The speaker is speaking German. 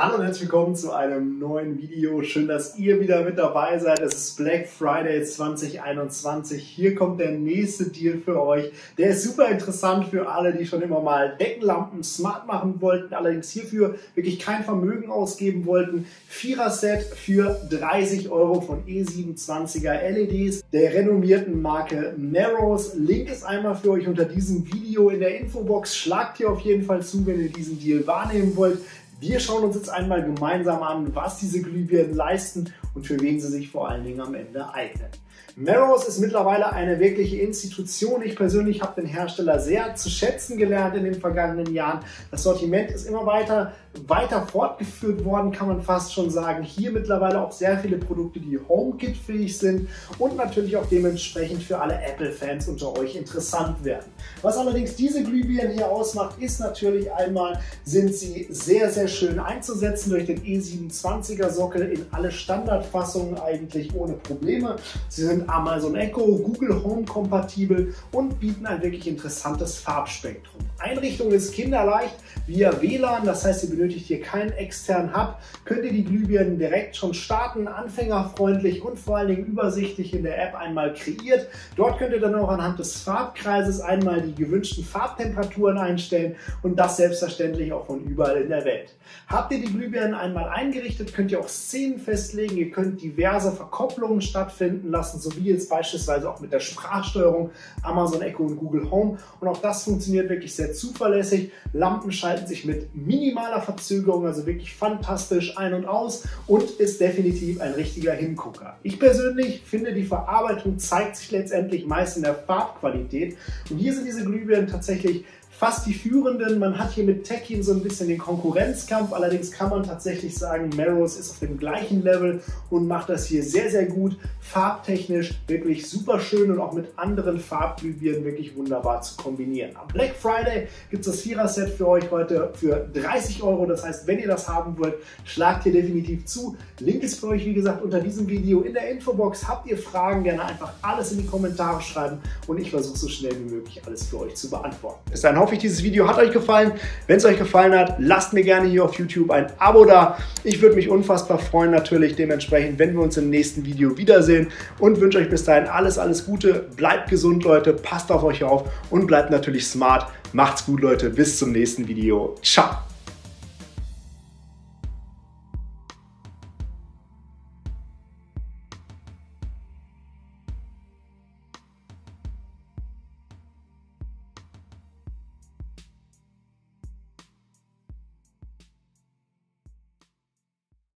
Hallo und herzlich willkommen zu einem neuen Video. Schön, dass ihr wieder mit dabei seid. Es ist Black Friday 2021. Hier kommt der nächste Deal für euch. Der ist super interessant für alle, die schon immer mal Deckenlampen smart machen wollten, allerdings hierfür wirklich kein Vermögen ausgeben wollten. Vierer-Set für 30 Euro von E27er LEDs der renommierten Marke Narrows. Link ist einmal für euch unter diesem Video in der Infobox. Schlagt hier auf jeden Fall zu, wenn ihr diesen Deal wahrnehmen wollt. Wir schauen uns jetzt einmal gemeinsam an, was diese Glühbirnen leisten und für wen sie sich vor allen Dingen am Ende eignen. Meros ist mittlerweile eine wirkliche Institution. Ich persönlich habe den Hersteller sehr zu schätzen gelernt in den vergangenen Jahren. Das Sortiment ist immer weiter, weiter fortgeführt worden, kann man fast schon sagen. Hier mittlerweile auch sehr viele Produkte, die HomeKit-fähig sind und natürlich auch dementsprechend für alle Apple-Fans unter euch interessant werden. Was allerdings diese Glühbirnen hier ausmacht, ist natürlich einmal, sind sie sehr, sehr schön einzusetzen durch den E27er Sockel in alle Standardfassungen eigentlich ohne Probleme. Sie sind Amazon Echo, Google Home kompatibel und bieten ein wirklich interessantes Farbspektrum. Einrichtung ist kinderleicht via WLAN, das heißt, ihr benötigt hier keinen externen Hub, könnt ihr die Glühbirnen direkt schon starten, anfängerfreundlich und vor allen Dingen übersichtlich in der App einmal kreiert. Dort könnt ihr dann auch anhand des Farbkreises einmal die gewünschten Farbtemperaturen einstellen und das selbstverständlich auch von überall in der Welt. Habt ihr die Glühbirnen einmal eingerichtet, könnt ihr auch Szenen festlegen, ihr könnt diverse Verkopplungen stattfinden lassen, sowie wie jetzt beispielsweise auch mit der Sprachsteuerung Amazon Echo und Google Home. Und auch das funktioniert wirklich sehr zuverlässig. Lampen schalten sich mit minimaler Verzögerung, also wirklich fantastisch ein und aus und ist definitiv ein richtiger Hingucker. Ich persönlich finde, die Verarbeitung zeigt sich letztendlich meist in der Farbqualität. Und hier sind diese Glühbirnen tatsächlich fast die führenden. Man hat hier mit Tekin so ein bisschen den Konkurrenzkampf. Allerdings kann man tatsächlich sagen, Meros ist auf dem gleichen Level und macht das hier sehr, sehr gut. Farbtechnisch wirklich super schön und auch mit anderen Farbglühbirnen wirklich wunderbar zu kombinieren. Am Black Friday gibt es das Vierer-Set für euch heute für 30 Euro. Das heißt, wenn ihr das haben wollt, schlagt hier definitiv zu. Link ist für euch, wie gesagt, unter diesem Video in der Infobox. Habt ihr Fragen, gerne einfach alles in die Kommentare schreiben und ich versuche so schnell wie möglich alles für euch zu beantworten. Bis dann hoffe ich, dieses Video hat euch gefallen. Wenn es euch gefallen hat, lasst mir gerne hier auf YouTube ein Abo da. Ich würde mich unfassbar freuen natürlich dementsprechend, wenn wir uns im nächsten Video wiedersehen und wünsche euch bis dahin alles, alles Gute. Bleibt gesund, Leute. Passt auf euch auf und bleibt natürlich smart. Macht's gut, Leute. Bis zum nächsten Video. Ciao.